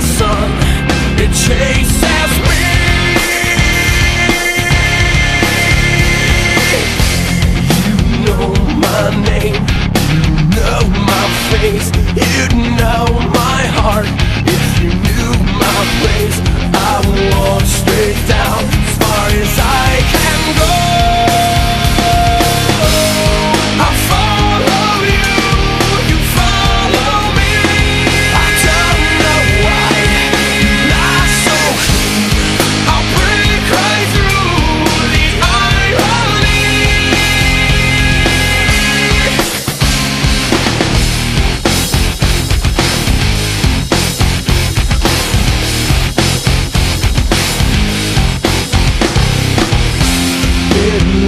sun.